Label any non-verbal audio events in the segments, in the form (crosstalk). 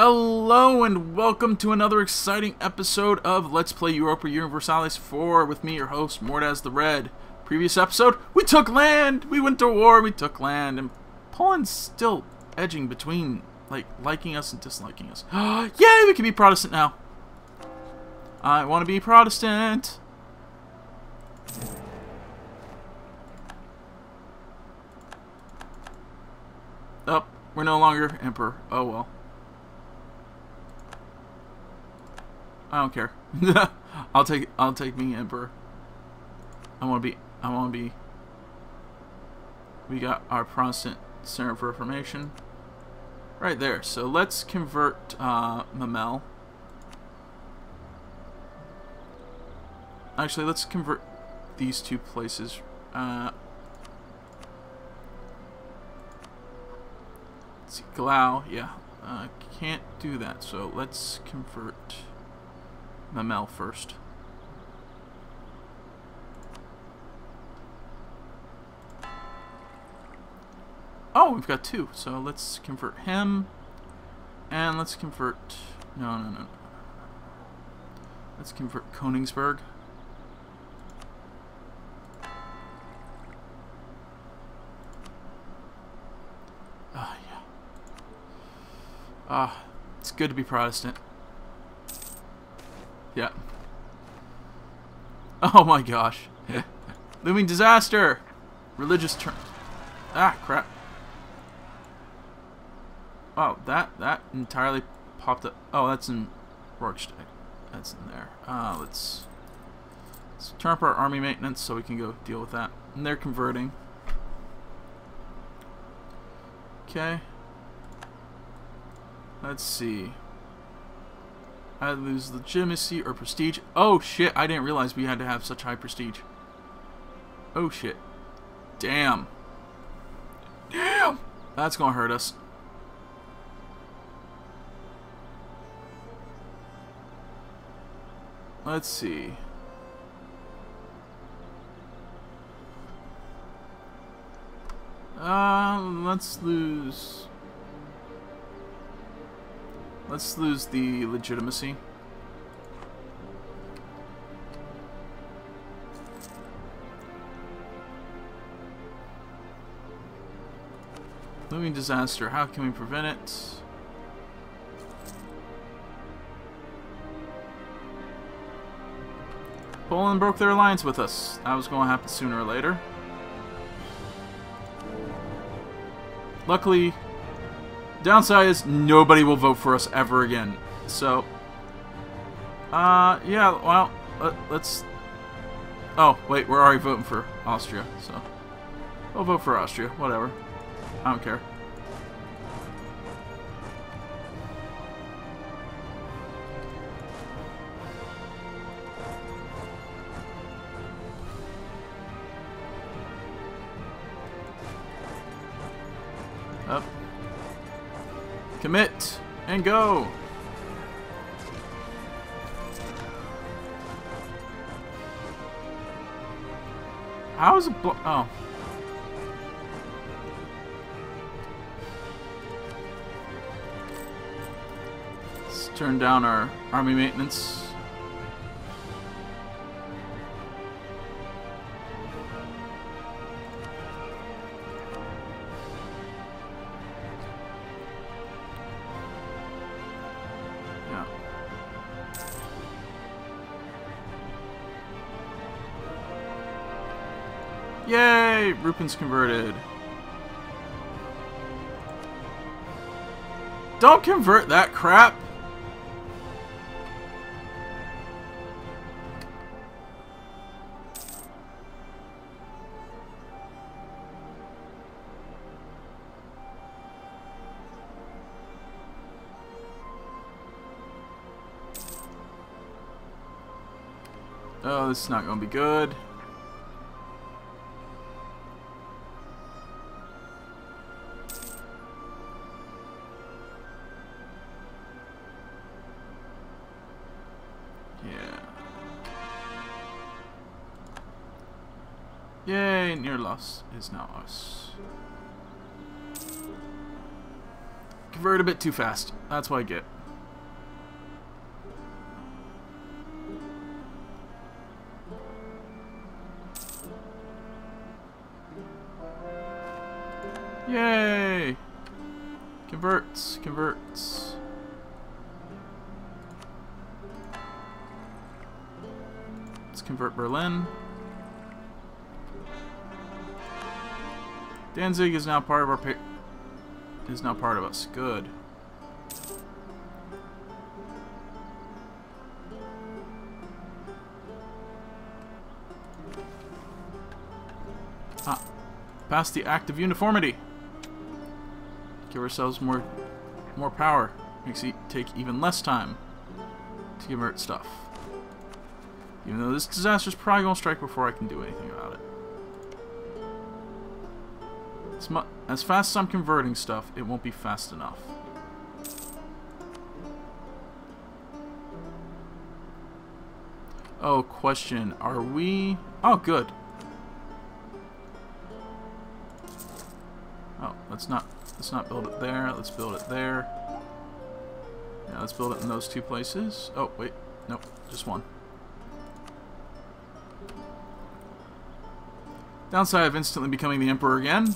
Hello and welcome to another exciting episode of Let's Play Europa Universalis 4 with me, your host, Mordaz the Red. Previous episode, we took land! We went to war, we took land, and Poland's still edging between, like, liking us and disliking us. (gasps) Yay, we can be Protestant now! I want to be Protestant! Oh, we're no longer Emperor. Oh well. I don't care. (laughs) I'll take I'll take being emperor. I want to be I want to be. We got our Protestant Center for Reformation right there. So let's convert uh, Mamel. Actually, let's convert these two places. Uh, let's see, Glau, yeah, uh, can't do that. So let's convert. Mamel first. Oh, we've got two. So let's convert him. And let's convert... No, no, no. Let's convert Königsberg. Ah, yeah. Ah, it's good to be Protestant. Yeah. (laughs) Oh my gosh. (laughs) Looming disaster! Religious turn. Ah, crap. Wow, that, that entirely popped up. Oh, that's in Rorkstead. That's in there. Uh, let's, let's turn up our army maintenance so we can go deal with that. And they're converting. Okay. Let's see. I lose legitimacy or prestige. Oh shit, I didn't realize we had to have such high prestige. Oh shit. Damn. Damn! That's gonna hurt us. Let's see. Uh, let's lose... Let's lose the legitimacy. Moving disaster, how can we prevent it? Poland broke their alliance with us. That was going to happen sooner or later. Luckily, Downside is nobody will vote for us ever again. So, uh, yeah, well, let, us Oh, wait, we're already voting for Austria, so. We'll vote for Austria, whatever. I don't care. Commit and go. How is it Oh. Let's turn down our army maintenance. Yay! Ruppin's converted. Don't convert that crap! Oh, this is not going to be good. Is now us. convert a bit too fast. That's what I get. Yay! Converts, converts. Let's convert Berlin. Danzig is now part of our is now part of us. Good. Ah, past the act of uniformity. Give ourselves more, more power. Makes it take even less time to convert stuff. Even though this disaster is probably gonna strike before I can do anything about it. As, as fast as I'm converting stuff, it won't be fast enough. Oh, question. Are we... Oh, good. Oh, let's not let's not build it there. Let's build it there. Yeah, let's build it in those two places. Oh, wait. Nope, just one. Downside of instantly becoming the Emperor again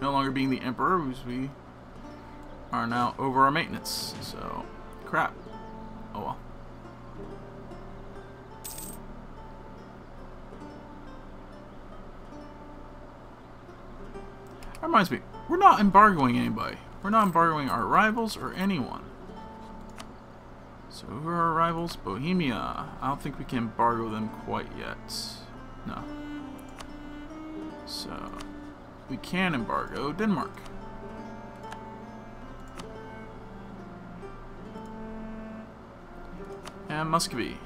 no longer being the Emperor, because we are now over our maintenance. So, crap. Oh well. That reminds me, we're not embargoing anybody. We're not embargoing our rivals or anyone. So who are our rivals? Bohemia. I don't think we can embargo them quite yet. No. So, we can embargo Denmark. And Muscovy.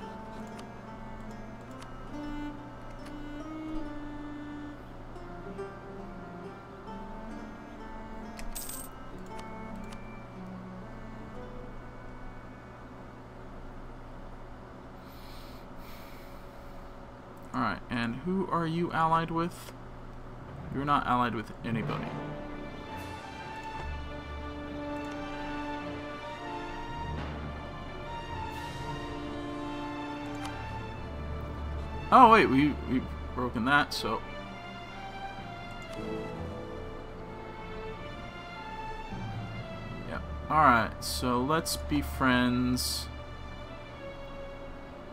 Alright, and who are you allied with? You're not allied with anybody. Oh wait, we we've broken that, so Yeah. Alright, so let's be friends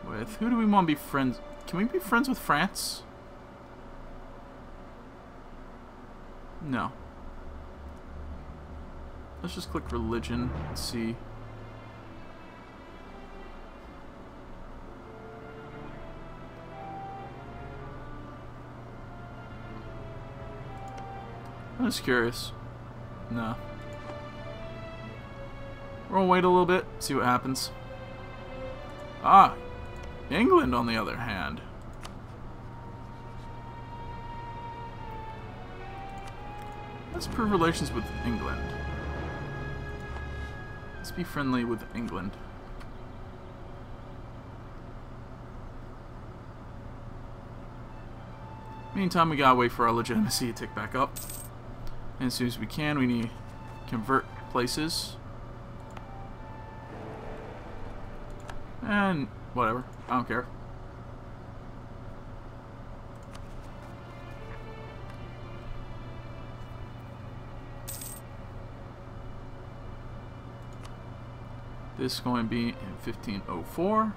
with who do we want to be friends can we be friends with France? No. Let's just click religion and see. I'm just curious. No. We'll wait a little bit, see what happens. Ah, England on the other hand. Improve relations with England. Let's be friendly with England. Meantime, we gotta wait for our legitimacy to tick back up. And as soon as we can, we need convert places. And whatever. I don't care. This is going to be in 1504.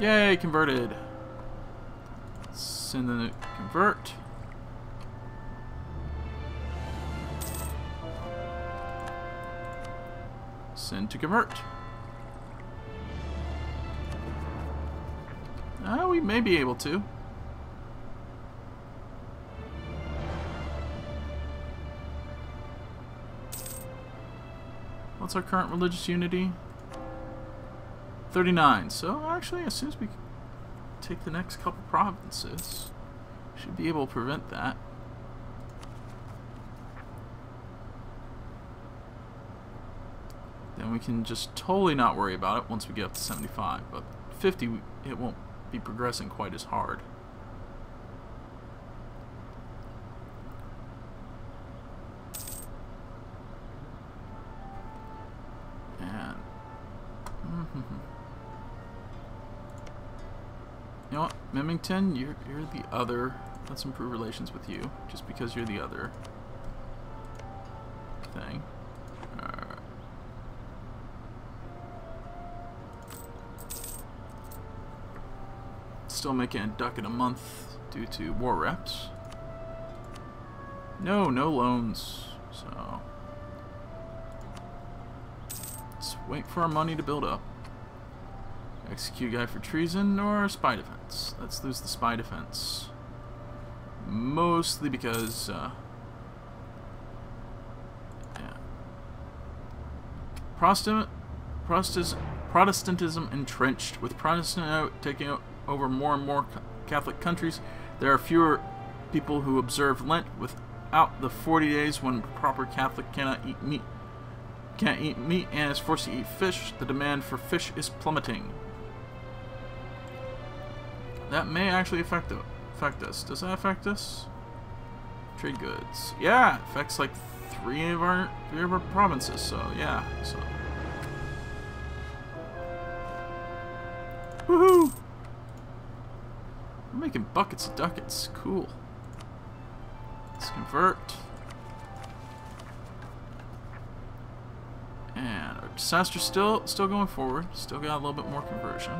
Yay, converted. Send the convert. Send to convert. Uh, we may be able to. What's our current religious unity? 39. So actually, as soon as we take the next couple provinces, should be able to prevent that. Then we can just totally not worry about it once we get up to 75. But 50, it won't be progressing quite as hard. Mimington, you're you're the other. Let's improve relations with you, just because you're the other thing. Alright. Still making a duck in a month due to war reps. No, no loans. So let's wait for our money to build up. Execute guy for treason or spy defense. Let's lose the spy defense. Mostly because, uh, yeah. Protestant, Protestant, Protestantism entrenched. With Protestant taking over more and more Catholic countries, there are fewer people who observe Lent without the 40 days when proper Catholic cannot eat meat. Can't eat meat and is forced to eat fish. The demand for fish is plummeting. That may actually affect affect us. Does that affect us? Trade goods. Yeah, affects like three of our three of our provinces. So yeah. So. Woohoo! We're making buckets of ducats. Cool. Let's convert. And our disaster still still going forward. Still got a little bit more conversion.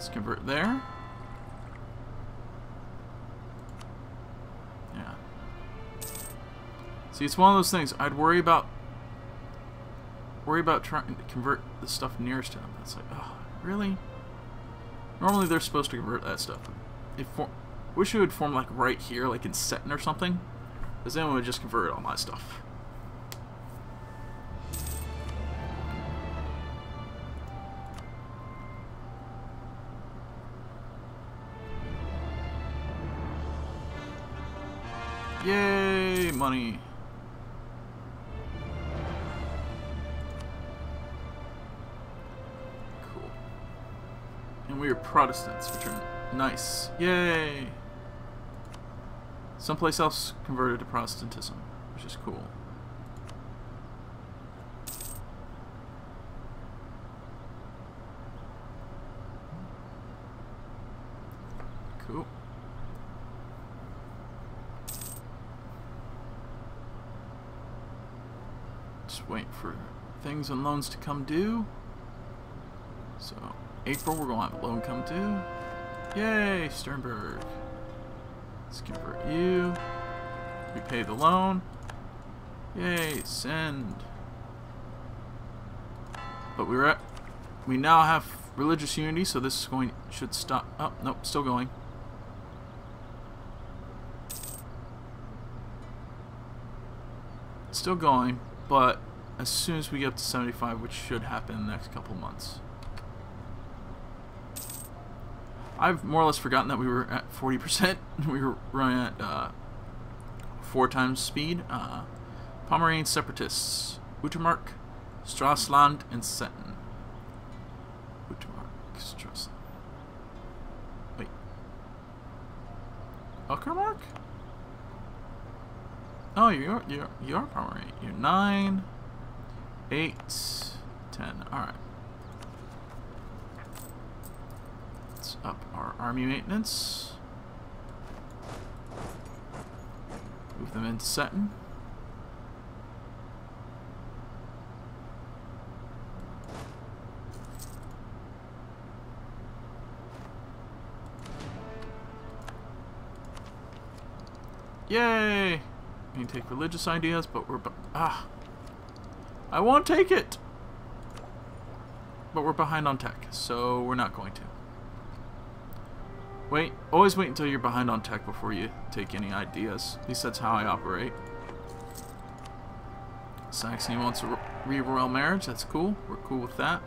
Let's convert there. Yeah. See, it's one of those things. I'd worry about worry about trying to convert the stuff nearest to them. It's like, oh, really? Normally they're supposed to convert that stuff. It wish it would form like right here, like in Setting or something. Because then it would just convert all my stuff. Money. Cool. And we are Protestants, which are nice. Yay! Someplace else converted to Protestantism, which is cool. Cool. Just wait for things and loans to come due. So, April, we're going to have a loan come due. Yay, Sternberg. Let's convert you. Repay the loan. Yay, send. But we're at, we now have religious unity, so this is going, should stop. Oh, nope, still going. Still going but as soon as we get up to 75, which should happen in the next couple months. I've more or less forgotten that we were at 40%. (laughs) we were running at uh, four times speed. Uh, Pomeranian separatists, Utermark, Strasland, and Setten. Utermark, Strasland. Wait. Uckermark? Oh, you're you're you're eight. You're nine, eight, ten. All right. Let's up our army maintenance. Move them into Seton. Yay! can take religious ideas, but we're... Ah! I won't take it! But we're behind on tech, so we're not going to. Wait, always wait until you're behind on tech before you take any ideas. At least that's how I operate. Saxony wants a re-royal marriage, that's cool. We're cool with that.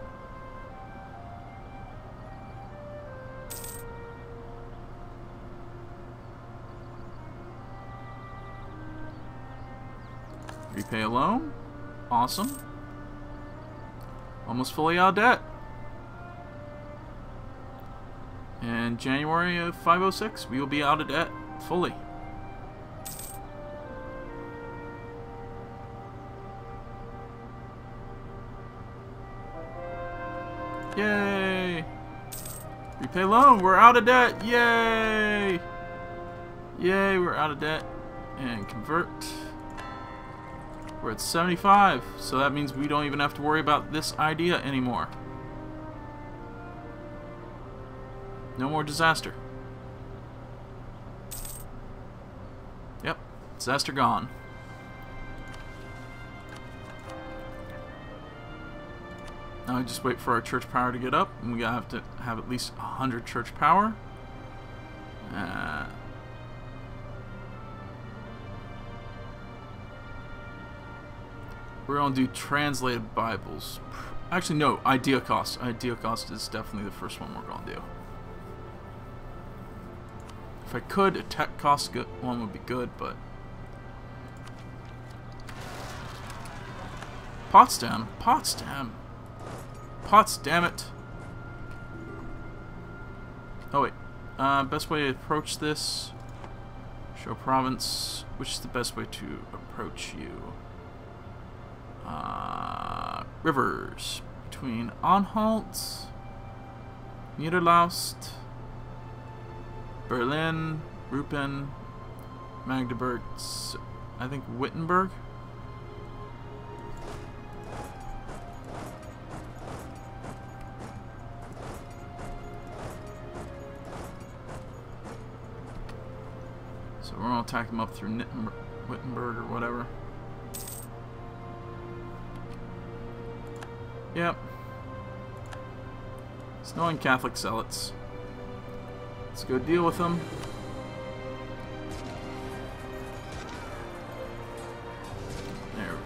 Repay a loan. Awesome. Almost fully out of debt. And January of 506, we will be out of debt fully. Yay! Repay loan. We're out of debt. Yay! Yay, we're out of debt. And convert. We're at 75, so that means we don't even have to worry about this idea anymore. No more disaster. Yep, disaster gone. Now we just wait for our church power to get up, and we have to have at least 100 church power. Uh, we're gonna do translated Bibles. Actually, no, idea cost. Idea cost is definitely the first one we're gonna do. If I could, a tech cost one would be good, but Potsdam, Potsdam. Pots, damn it. Oh, wait. Uh, best way to approach this. Show province. Which is the best way to approach you? Uh, rivers. Between Anhalt, Niederlaust, Berlin, Ruppin, Magdeburg, I think Wittenberg. So we're gonna attack them up through Wittenberg or whatever. Yep. It's Snowing Catholic zealots. Let's go deal with them. There.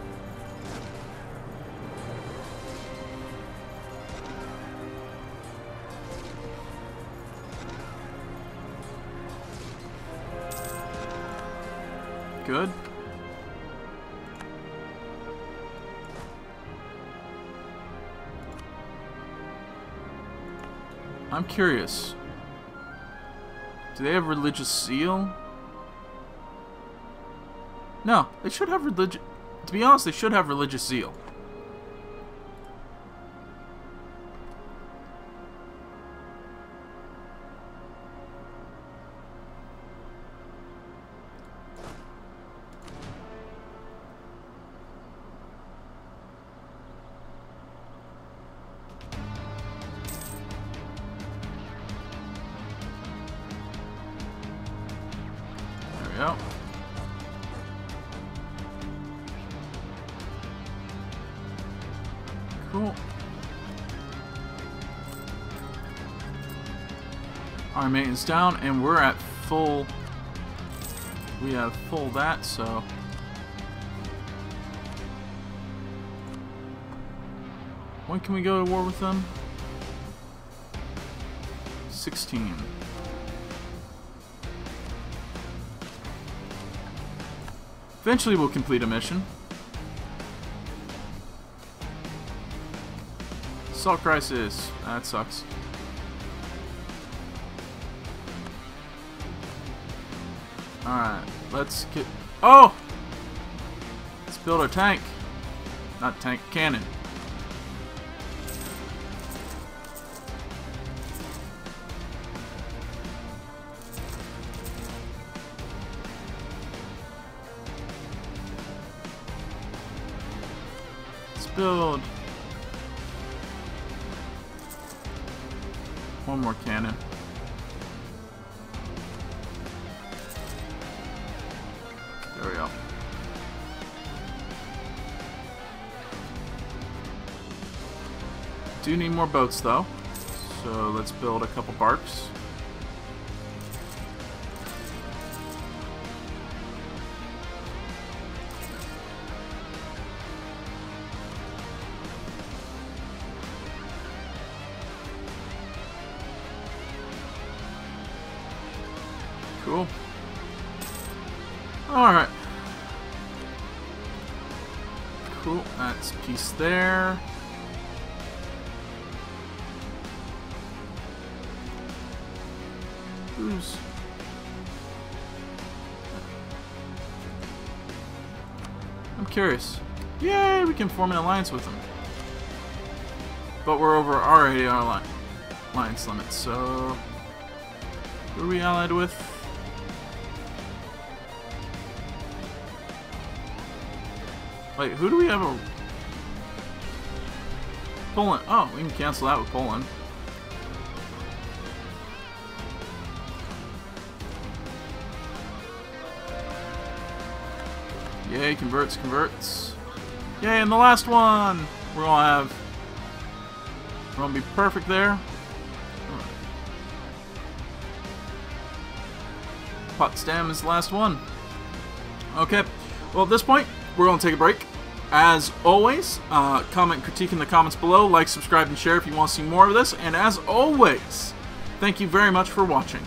Good. I'm curious. Do they have religious zeal? No, they should have religious... To be honest, they should have religious zeal. Our maintenance down, and we're at full. We have full that, so. When can we go to war with them? 16. Eventually we'll complete a mission. Salt crisis. That sucks. Alright, let's get... Oh! Let's build our tank. Not tank, cannon. Let's build one more cannon. Do need more boats though, so let's build a couple barks. Cool. Alright. Cool, that's piece there. Who's... I'm curious. Yay, we can form an alliance with them. but we're over our AR line, alliance limit. So, who are we allied with? Wait, who do we have a... Poland. Oh, we can cancel that with Poland. Yay, converts, converts. Yay, and the last one! We're gonna have... We're gonna be perfect there. Potsdam is the last one. Okay, well at this point, we're gonna take a break. As always, uh, comment, critique in the comments below, like, subscribe, and share if you want to see more of this. And as always, thank you very much for watching.